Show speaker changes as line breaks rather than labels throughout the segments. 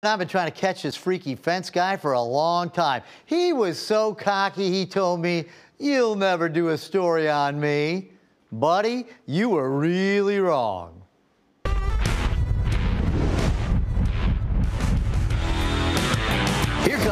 I've been trying to catch this freaky fence guy for a long time. He was so cocky, he told me, You'll never do a story on me. Buddy, you were really wrong.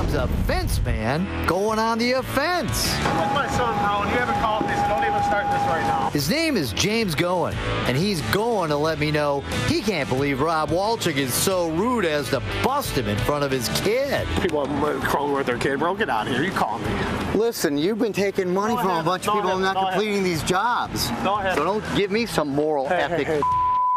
Comes a fence man going on the offense.
I'm with my son, bro, and you haven't called me, so don't even start this right now.
His name is James Goin, and he's going to let me know he can't believe Rob Wolchek is so rude as to bust him in front of his kid.
People are crawling with their kid, bro. Get out of here. You call me.
Listen, you've been taking money
Go
from
ahead.
a bunch of
Go
people and not
Go ahead.
completing these jobs.
Go ahead.
So don't give me some moral
Hey, hey,
ethic.
hey.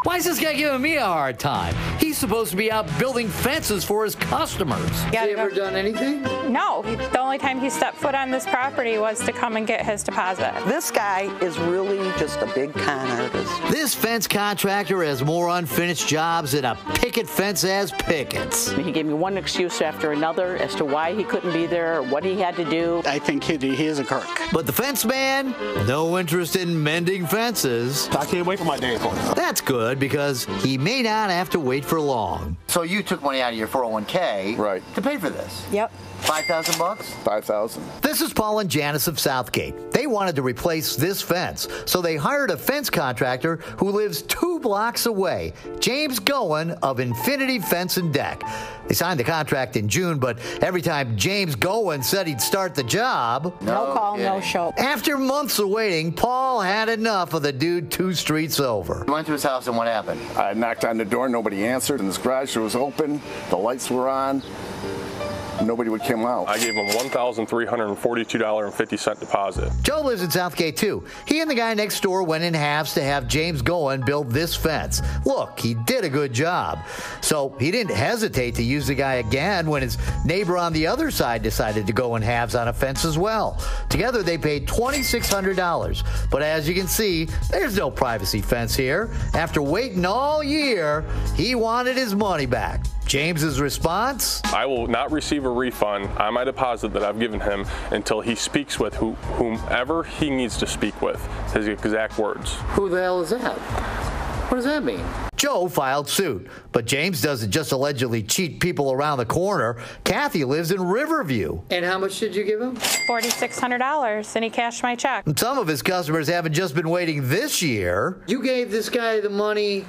Why is this guy giving me a hard time? He's supposed to be out building fences for his customers.
Yeah,
Has he ever done anything?
No, the only time he stepped foot on this property was to come and get his deposit.
This guy is really just a big con artist.
This fence contractor has more unfinished jobs than a picket fence has pickets.
He gave me one excuse after another as to why he couldn't be there or what he had to do.
I think he, he is a crook.
But the fence man, no interest in mending fences.
I can't wait for my day in.
That's good because he may not have to wait for long.
So you took money out of your 401k
Right.
to pay for this.
Yep.
5,000 bucks?
5,000.
This is Paul and Janice of Southgate. They wanted to replace this fence, so they hired a fence contractor who lives two blocks away, James Goin of Infinity Fence and Deck. They signed the contract in June, but every time James Goin said he'd start the job,
No call, no show.
after months of waiting, Paul had enough of the dude two streets over.
You went to his house and what happened?
I knocked on the door, nobody answered, and his garage door was open, the lights were on. Nobody would come out.
I gave him $1,342.50 deposit.
Joe lives in Southgate too. He and the guy next door went in halves to have James Goin build this fence. Look, he did a good job. So he didn't hesitate to use the guy again when his neighbor on the other side decided to go in halves on a fence as well. Together they paid $2,600. But as you can see, there's no privacy fence here. After waiting all year, he wanted his money back. James's response?
I will not receive a refund on my deposit that I've given him until he speaks with who, whomever he needs to speak with. His exact words.
Who the hell is that? What does that mean?
Joe filed suit, but James doesn't just allegedly cheat people around the corner. Kathy lives in Riverview.
And how much did you give him?
$4,600, and he cashed my check.
And Some of his customers haven't just been waiting this year.
You gave this guy the money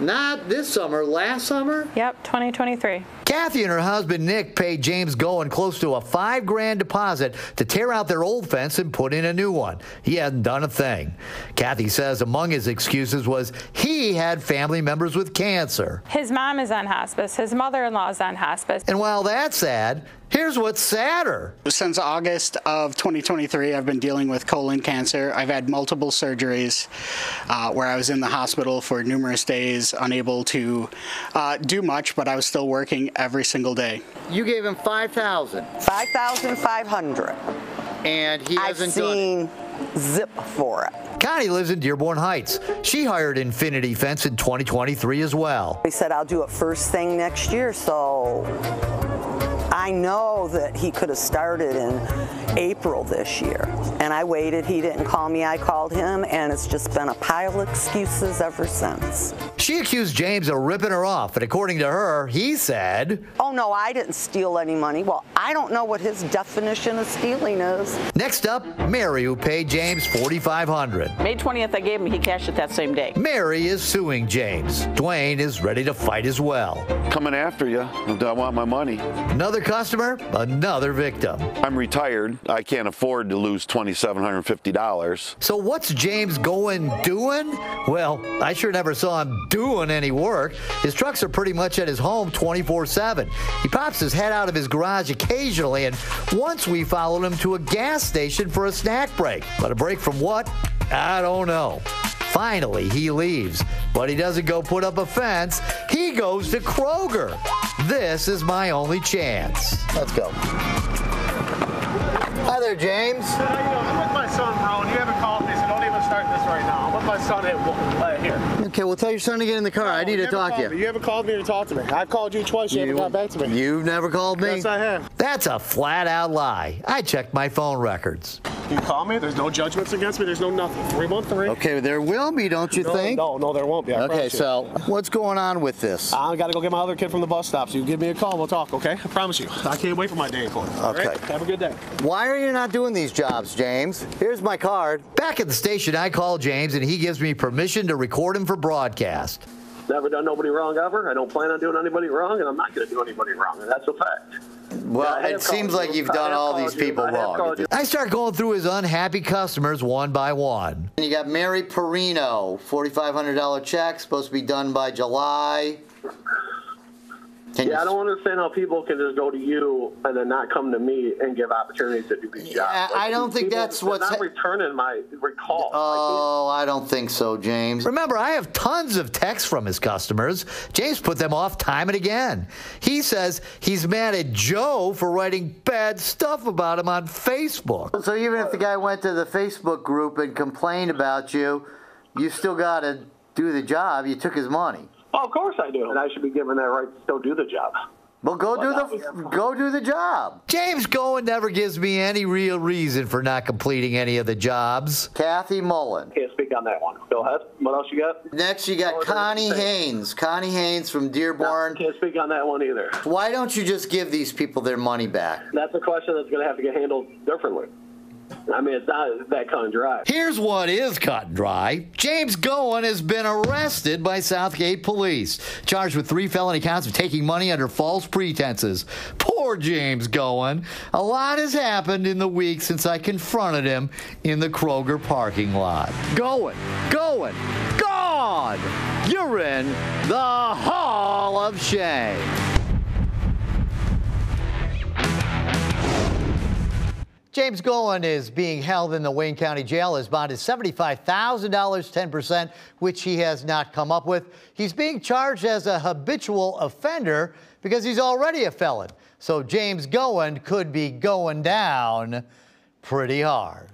not this summer, last summer?
Yep, 2023.
Kathy and her husband Nick paid James Goin close to a five grand deposit to tear out their old fence and put in a new one. He hadn't done a thing. Kathy says among his excuses was he had family members with cancer.
His mom is on hospice. His mother-in-law is on hospice.
And while that's sad, here's what's sadder.
Since August of 2023, I've been dealing with colon cancer. I've had multiple surgeries uh, where I was in the hospital for numerous days, unable to uh, do much, but I was still working every single day.
You gave him 5,000
5,500.
and he
I've
hasn't done it.
seen zip for it.
Connie lives in Dearborn Heights. She hired Infinity Fence in 2023 as well.
He said, I'll do it first thing next year, so I know that he could have started in April this year. And I waited. He didn't call me. I called him, and it's just been a pile of excuses ever since.
She accused James of ripping her off, but according to her, he said,
Oh, no, I didn't steal any money. Well, I don't know what his definition of stealing is.
Next up, Mary, who paid James 4,500.
May 20th, I gave him, he cashed it that same day.
Mary is suing James. Dwayne is ready to fight as well.
Coming after you. I want my money.
Another customer, another victim.
I'm retired. I can't afford to lose $2,750.
So what's James going doing? Well, I sure never saw him doing any work. His trucks are pretty much at his home 24-7. He pops his head out of his garage occasionally, and once we followed him to a gas station for a snack break. But a break from what? I don't know. Finally, he leaves, but he doesn't go put up a fence. He goes to Kroger. This is my only chance. Let's go. Hi there, James.
How you doing? I'm with my son, bro, and you haven't called me, so don't even start this right now. I'm with my son at, uh, here.
Okay, well, tell your son to get in the car. I need
You
to talk to
called me.
you.
You haven't called me to talk to me. I've called you twice. You, haven't got back to me.
You've never called me?
Yes, I have.
That's a flat out lie. I checked my phone records.
You can call me. There's no judgments against me. There's no nothing. 313.
Okay, there will be, don't you
No,
think?
no, no, there won't be. I
Okay,
promise you.
so what's going on with this?
I got to go get my other kid from the bus stop. So you give me a call. We'll talk, okay? I promise you. I can't wait for my day in court. all right?
Okay.
Have a good day.
Why are you not doing these jobs, James? Here's my card. Back at the station, I call James and he gives me permission to record him for broadcast.
Never done nobody wrong ever. I don't plan on doing anybody wrong, and I'm not going to do anybody wrong. And that's a fact.
Well,
I
it seems like
you.
you've done all these people wrong. I start going through his unhappy customers one by one. And you got Mary Perino, $4,500 check, supposed to be done by July. Can
Yeah,
you-
I don't understand how people can just go to you and then not come to me and give opportunities to do these jobs.
Yeah, I don't think that's
they're
what's
not
ha-
returning my recall.
Oh, I don't think so, James. Remember, I have tons of texts from his customers. James put them off time and again. He says he's mad at Joe for writing bad stuff about him on Facebook. So even if the guy went to the Facebook group and complained about you, you still got to do the job. You took his money.
Oh, of course I do, and I should be given that right to still do the job.
Well, go do the go do the job. James Goin never gives me any real reason for not completing any of the jobs. Kathy Mullen.
Can't speak on that one. Go ahead. What else you got?
Next, you got
Oh,
Connie
there's-
Haynes. Connie Haynes from Dearborn.
Can't speak on that one either.
Why don't you just give these people their money back?
That's a question that's going to have to get handled differently. I mean, it's not that cut and dry.
Here's what is cut and dry. James Goin has been arrested by Southgate police, charged with three felony counts of taking money under false pretenses. Poor James Goin. A lot has happened in the week since I confronted him in the Kroger parking lot. Goin, Goin, gone! You're in the Hall of Shame. James Goin is being held in the Wayne County Jail. His bond is $75,000, 10%, which he has not come up with. He's being charged as a habitual offender because he's already a felon. So James Goin could be going down pretty hard.